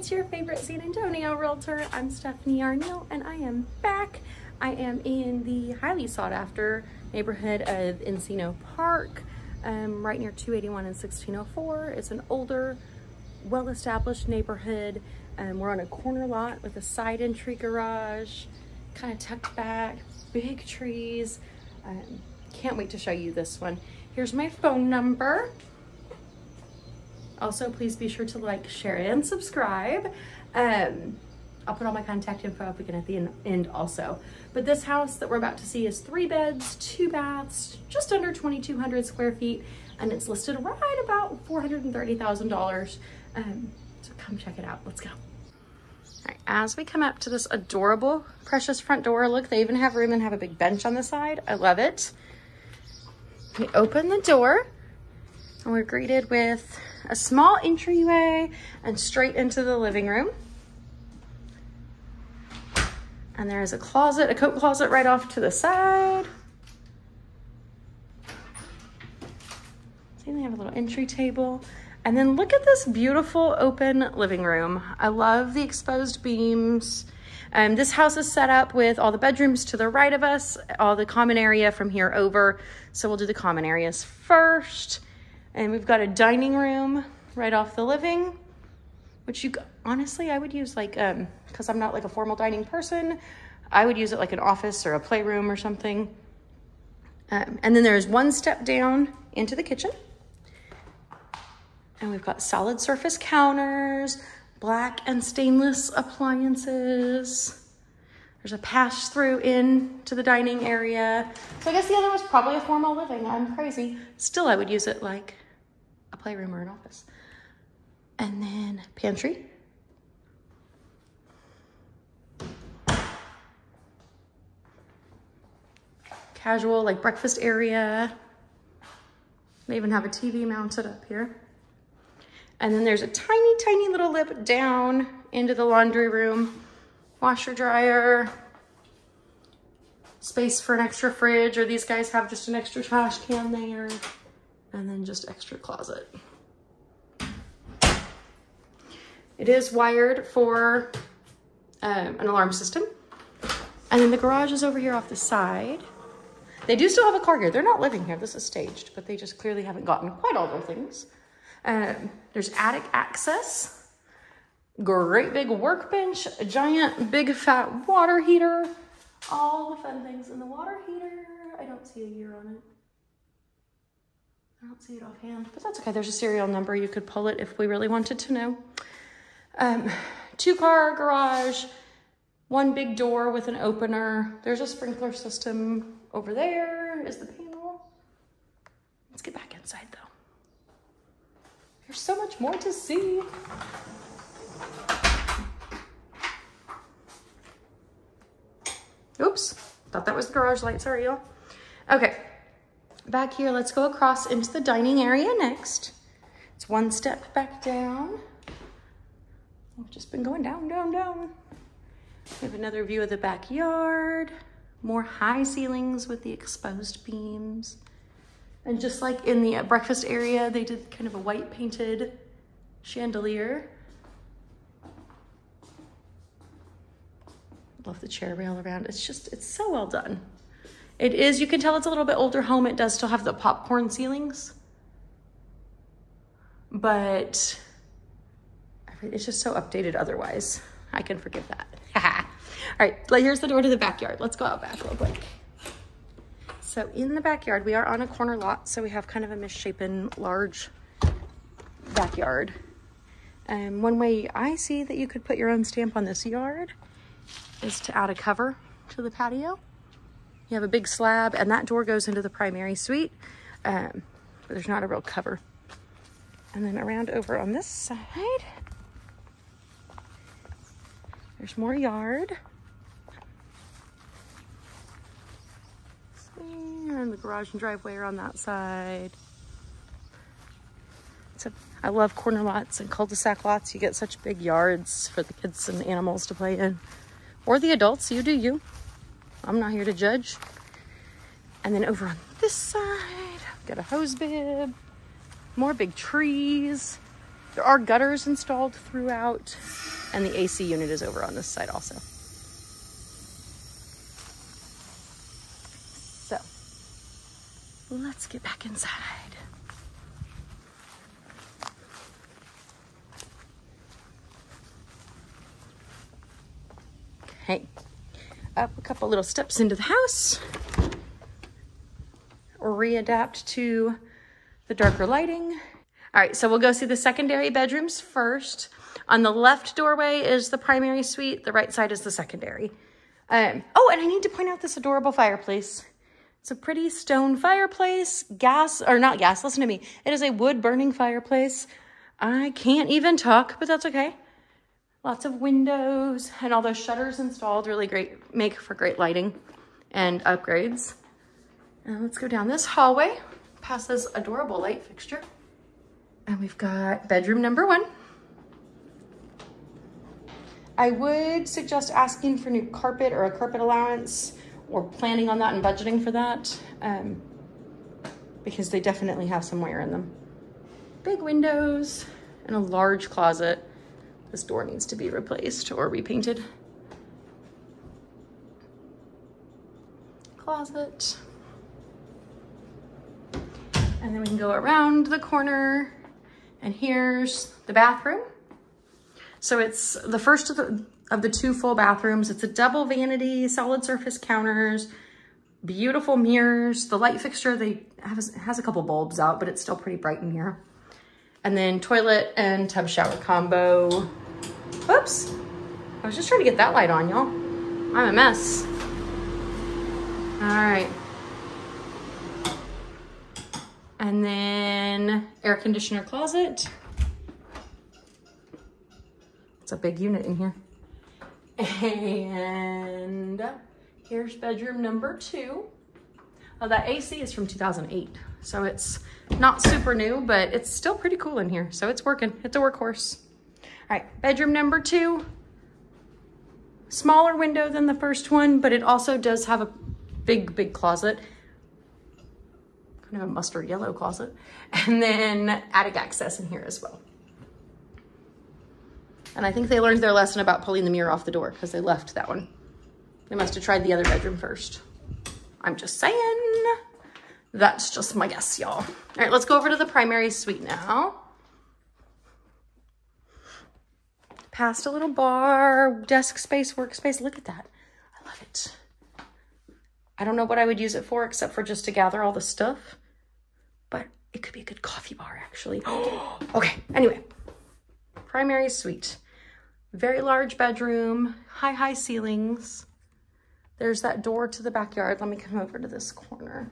it's your favorite San Antonio realtor. I'm Stephanie Arneil and I am back. I am in the highly sought after neighborhood of Encino Park, um, right near 281 and 1604. It's an older, well-established neighborhood. Um, we're on a corner lot with a side entry garage, kind of tucked back, big trees. Um, can't wait to show you this one. Here's my phone number. Also, please be sure to like, share, and subscribe. Um, I'll put all my contact info up again at the end also. But this house that we're about to see is three beds, two baths, just under 2,200 square feet, and it's listed right about $430,000. Um, so come check it out. Let's go. As we come up to this adorable, precious front door, look, they even have room and have a big bench on the side. I love it. We open the door and we're greeted with a small entryway and straight into the living room. And there is a closet, a coat closet right off to the side. See, they have a little entry table. And then look at this beautiful open living room. I love the exposed beams. Um, this house is set up with all the bedrooms to the right of us, all the common area from here over. So we'll do the common areas first. And we've got a dining room right off the living, which you honestly, I would use like, um, cause I'm not like a formal dining person. I would use it like an office or a playroom or something. Um, and then there's one step down into the kitchen. And we've got solid surface counters, black and stainless appliances. There's a pass through in to the dining area. So I guess the other was probably a formal living. I'm crazy. Still, I would use it like a playroom or an office. And then pantry. Casual, like breakfast area. They even have a TV mounted up here. And then there's a tiny, tiny little lip down into the laundry room. Washer, dryer, space for an extra fridge, or these guys have just an extra trash can there, and then just extra closet. It is wired for um, an alarm system. And then the garage is over here off the side. They do still have a car here. They're not living here. This is staged, but they just clearly haven't gotten quite all their things. Um, there's attic access, great big workbench, a giant big fat water heater, all the fun things in the water heater. I don't see a year on it. I don't see it offhand, but that's okay. There's a serial number. You could pull it if we really wanted to know. Um, two car garage, one big door with an opener. There's a sprinkler system over there is the panel. Let's get back inside though. There's so much more to see. Oops, thought that was the garage light, sorry y'all. Okay, back here, let's go across into the dining area next. It's one step back down. We've just been going down, down, down. We have another view of the backyard. More high ceilings with the exposed beams. And just like in the breakfast area, they did kind of a white painted chandelier. The chair rail around. It's just, it's so well done. It is, you can tell it's a little bit older home. It does still have the popcorn ceilings. But it's just so updated otherwise. I can forgive that. All right, here's the door to the backyard. Let's go out back real quick. So in the backyard, we are on a corner lot, so we have kind of a misshapen, large backyard. And um, one way I see that you could put your own stamp on this yard is to add a cover to the patio. You have a big slab, and that door goes into the primary suite, um, but there's not a real cover. And then around over on this side, there's more yard. And the garage and driveway are on that side. So I love corner lots and cul-de-sac lots. You get such big yards for the kids and animals to play in. Or the adults, you do you. I'm not here to judge. And then over on this side, got a hose bib, more big trees. There are gutters installed throughout and the AC unit is over on this side also. So let's get back inside. Okay, up a couple little steps into the house. Readapt to the darker lighting. All right, so we'll go see the secondary bedrooms first. On the left doorway is the primary suite. The right side is the secondary. Um, oh, and I need to point out this adorable fireplace. It's a pretty stone fireplace, gas, or not gas, listen to me. It is a wood burning fireplace. I can't even talk, but that's okay. Lots of windows and all those shutters installed really great, make for great lighting and upgrades. And let's go down this hallway past this adorable light fixture. And we've got bedroom number one. I would suggest asking for new carpet or a carpet allowance or planning on that and budgeting for that um, because they definitely have some wear in them. Big windows and a large closet this door needs to be replaced or repainted. Closet. And then we can go around the corner and here's the bathroom. So it's the first of the, of the two full bathrooms. It's a double vanity, solid surface counters, beautiful mirrors. The light fixture, they have, has a couple bulbs out, but it's still pretty bright in here. And then toilet and tub shower combo. Whoops. I was just trying to get that light on, y'all. I'm a mess. All right. And then air conditioner closet. It's a big unit in here. And here's bedroom number two. Oh, that AC is from 2008. So it's not super new, but it's still pretty cool in here. So it's working. It's a workhorse. All right, bedroom number two. Smaller window than the first one, but it also does have a big, big closet. Kind of a mustard yellow closet. And then attic access in here as well. And I think they learned their lesson about pulling the mirror off the door because they left that one. They must have tried the other bedroom first. I'm just saying. That's just my guess, y'all. All right, let's go over to the primary suite now. Past a little bar, desk space, workspace. Look at that. I love it. I don't know what I would use it for except for just to gather all the stuff, but it could be a good coffee bar actually. okay, anyway, primary suite. Very large bedroom, high, high ceilings. There's that door to the backyard. Let me come over to this corner.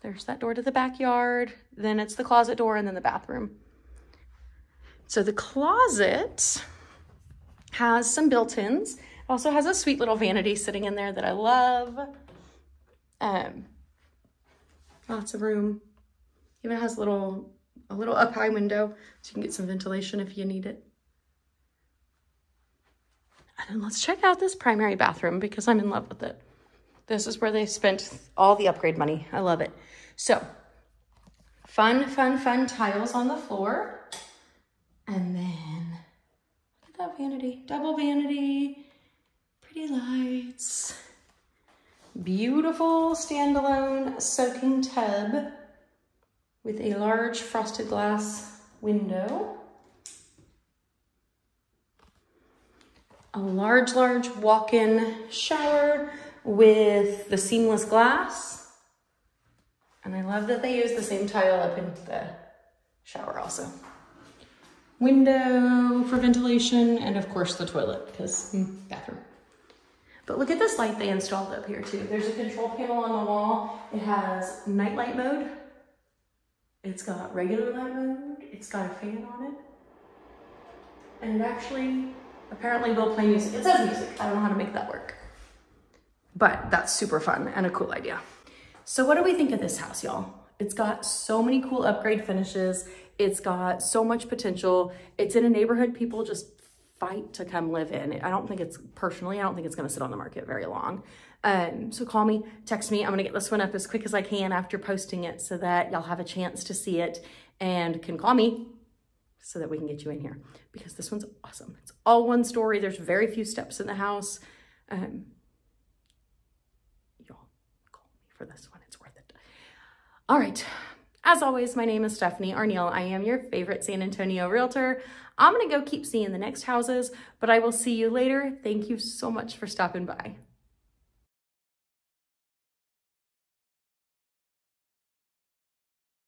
There's that door to the backyard. Then it's the closet door and then the bathroom. So the closet has some built-ins. Also has a sweet little vanity sitting in there that I love. Um, lots of room. Even has a little, a little up high window so you can get some ventilation if you need it. And then let's check out this primary bathroom because I'm in love with it. This is where they spent all the upgrade money. I love it. So fun, fun, fun tiles on the floor. And then, look at that vanity, double vanity, pretty lights, beautiful standalone soaking tub with a large frosted glass window. A large, large walk-in shower with the seamless glass. And I love that they use the same tile up in the shower also window for ventilation, and of course the toilet, because hmm, bathroom. But look at this light they installed up here too. There's a control panel on the wall. It has night light mode. It's got regular light mode. It's got a fan on it. And it actually apparently will play music. It says music. I don't know how to make that work. But that's super fun and a cool idea. So what do we think of this house, y'all? It's got so many cool upgrade finishes. It's got so much potential. It's in a neighborhood people just fight to come live in. I don't think it's, personally, I don't think it's gonna sit on the market very long. Um, so call me, text me. I'm gonna get this one up as quick as I can after posting it so that y'all have a chance to see it and can call me so that we can get you in here because this one's awesome. It's all one story. There's very few steps in the house. Um, y'all call me for this one. It's worth it. All right. As always, my name is Stephanie Arneil. I am your favorite San Antonio realtor. I'm to go keep seeing the next houses, but I will see you later. Thank you so much for stopping by.